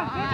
on,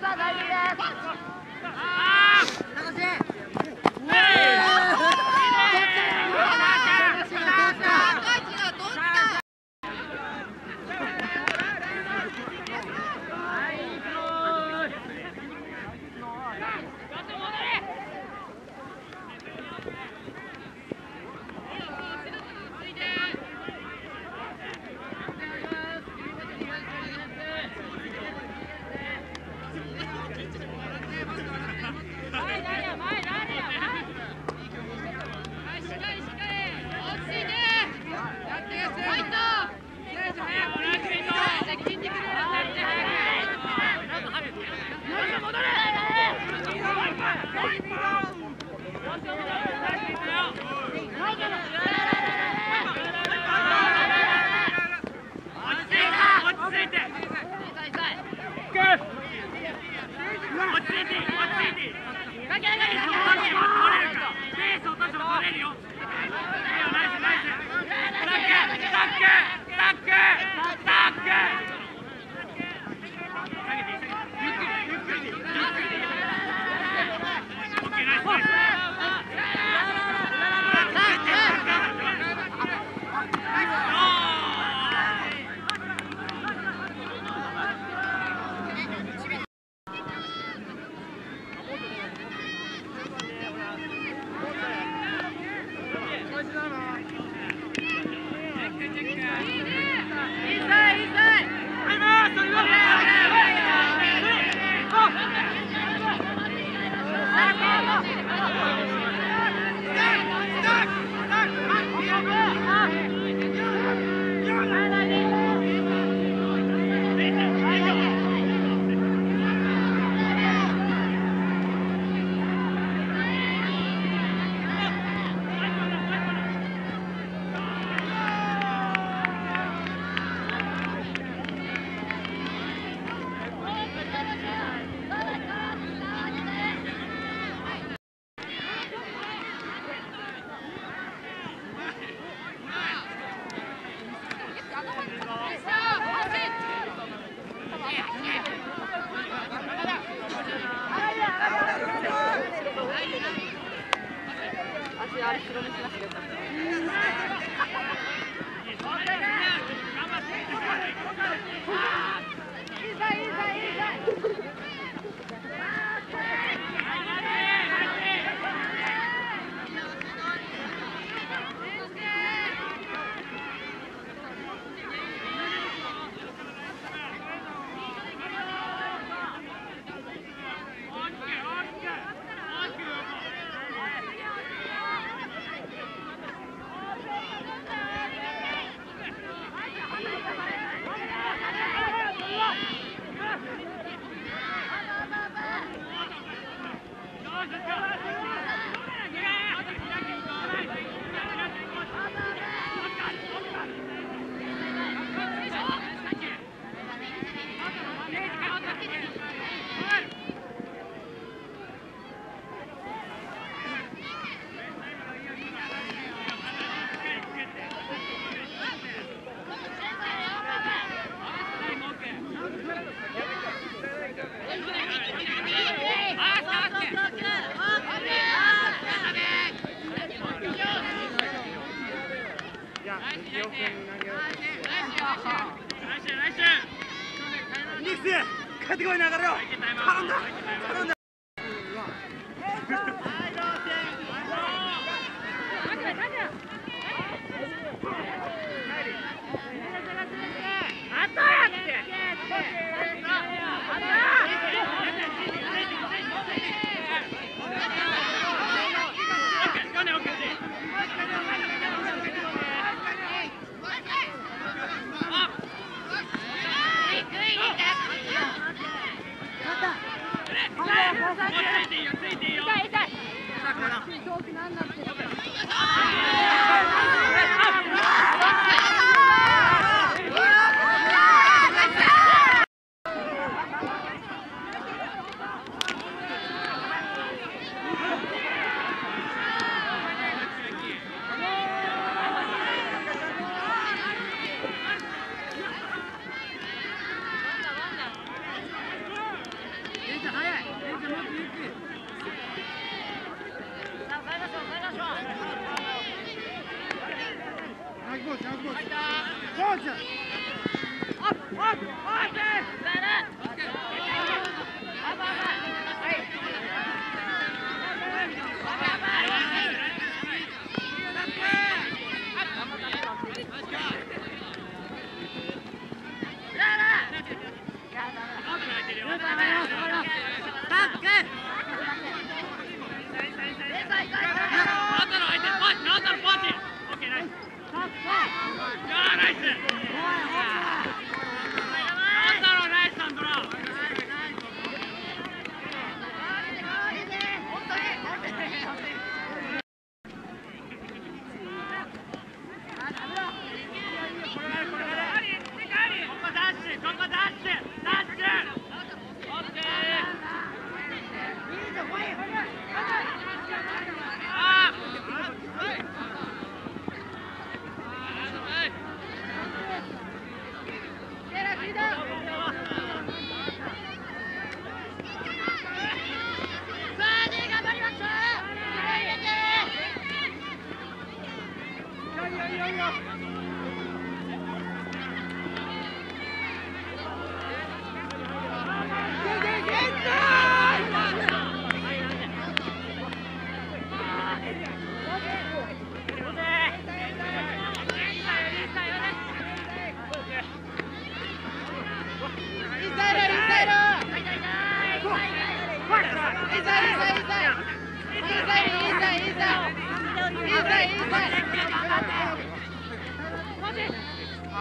楽しい!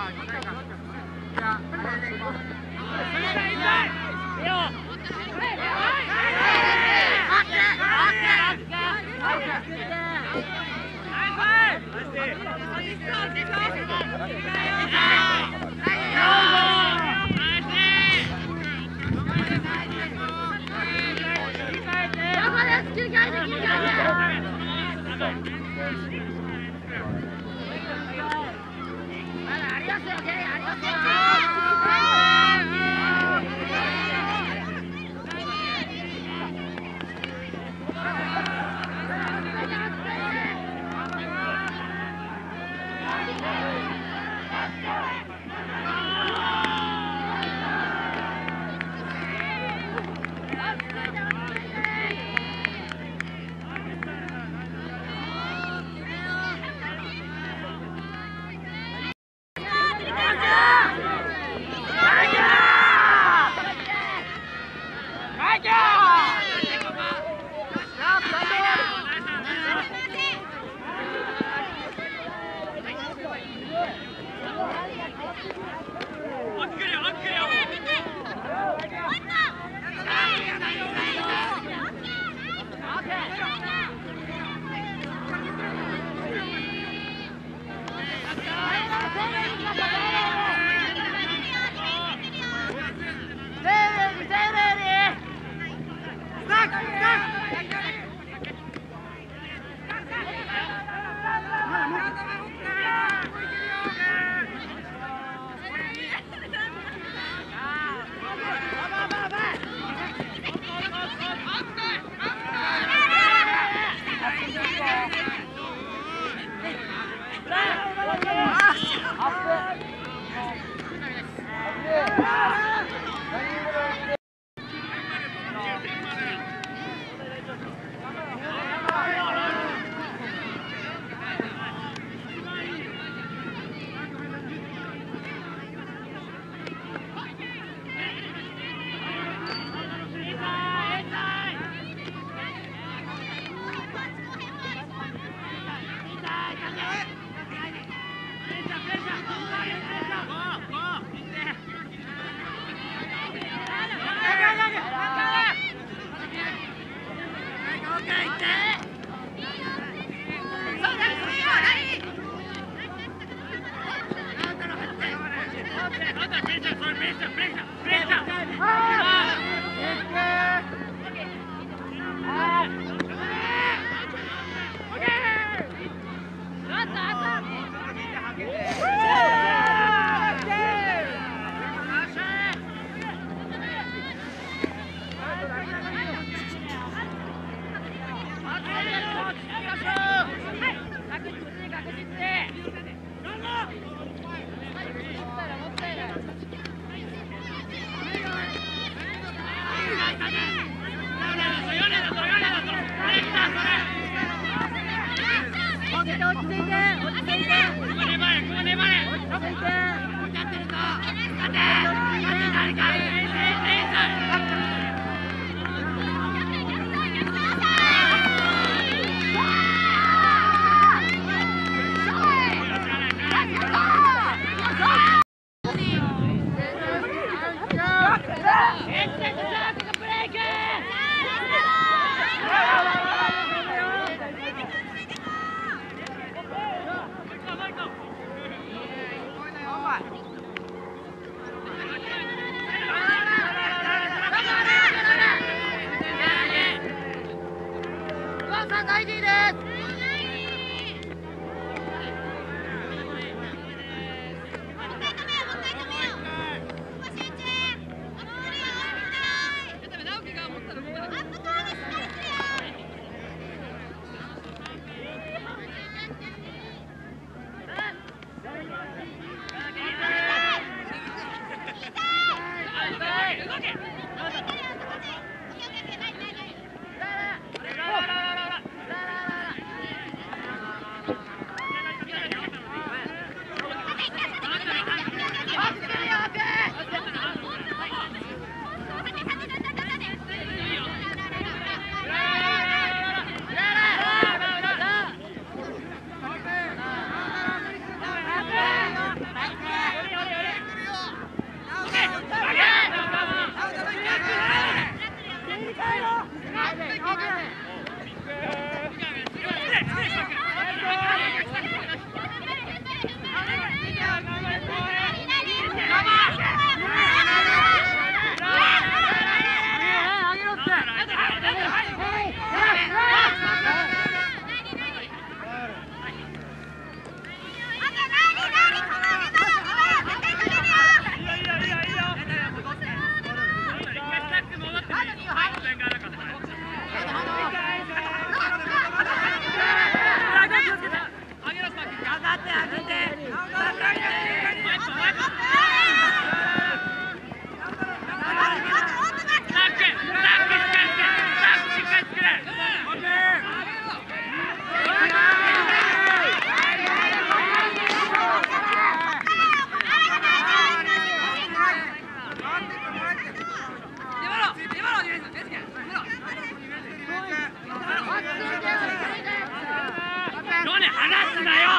じゃありますよ、Yeah! prisa, prisa. て落ち着いて落ち着いて。ここ粘ここ粘れ落ち着いて。もうちって。るぞ。てて誰かさんがいいです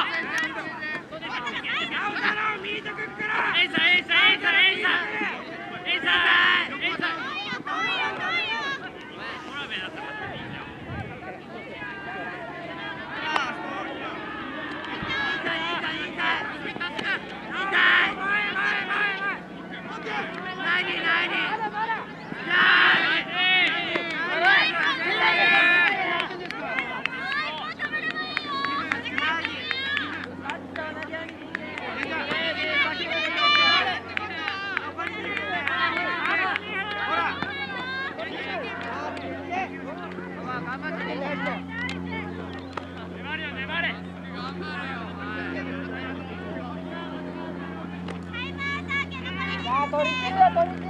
谢谢取り切る取り切る